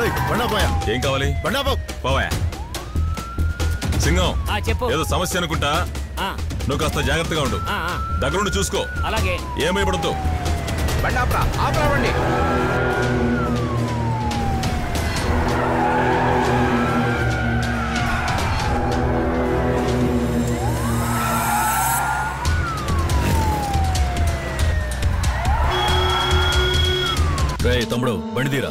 ఏం కావాలి? బండా పో పోవా. సింగం ఏదో సమస్య అనుకుంటా? ఆ, నువ్వు కాస్త జాగ్రత్తగా ఉండు. దగ్గరుండి చూసుకో. అలాగే. ఏమైపడద్దు తమ్ముడు బండి తీరా.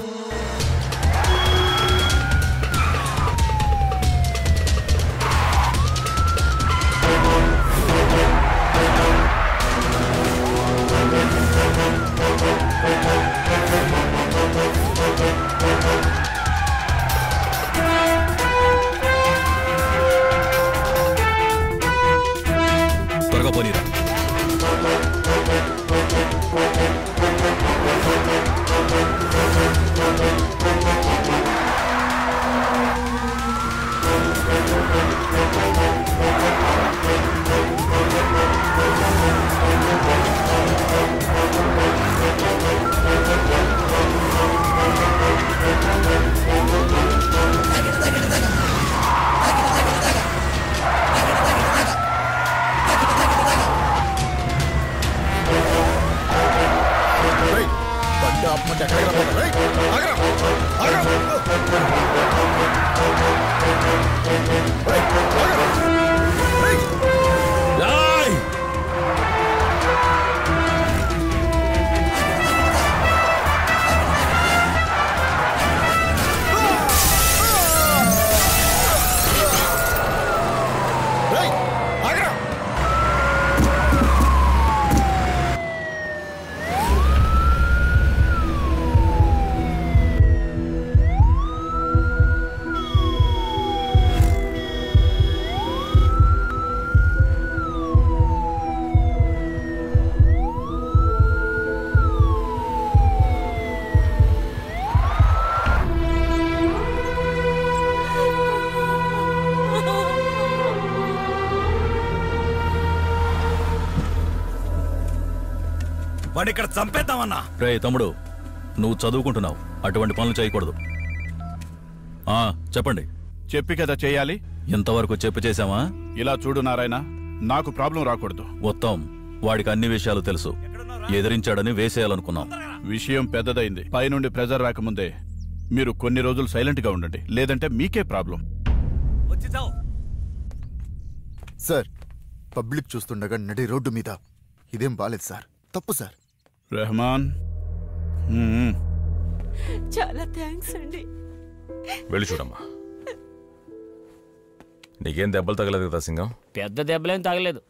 ತ್ವರಗ ಪೋನೀರಾ బండి ఆపమంటే ఎక్కడికి వాడిని ఇక్కడ చంపేద్దామన్నా? రే తమ్ముడు నువ్వు చదువుకుంటున్నావు. అటువంటి పనులు చేయకూడదు. ఆ చెప్పండి. చెప్పి కదా చేయాలి. ఇంతవరకు చెప్పు చేశామా ఇలా చూడు నారాయణ నాకు ప్రాబ్లం రాకూడదు. మొత్తం వాడికి అన్ని విషయాలు తెలుసు. ఎదిరించాడని వేసేయాలనుకున్నాం. విషయం పెద్దదైంది. పైనుండి ప్రెజర్ రాకముందే మీరు కొన్ని రోజులు సైలెంట్గా ఉండండి. లేదంటే మీకే ప్రాబ్లం. సార్ పబ్లిక్ చూస్తుండగా నడి రోడ్డు మీద. ఇదేం బాలేదు సార్. తప్పు సార్. రెహమాన్. చాలా థ్యాంక్స్ అండి. వెళ్ళి చూడమ్మా. నీకేం దెబ్బలు తగలేదు కదా సింగం? పెద్ద దెబ్బలేం తగలేదు.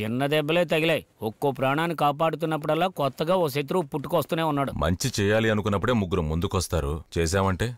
చిన్న దెబ్బలే తగిలాయి. ఒక్కో ప్రాణాన్ని కాపాడుతున్నప్పుడల్లా కొత్తగా ఓ శత్రువు పుట్టుకొస్తూనే ఉన్నాడు. మంచి చేయాలి అనుకున్నప్పుడే ముగ్గురు ముందుకొస్తారు. చేశామంటే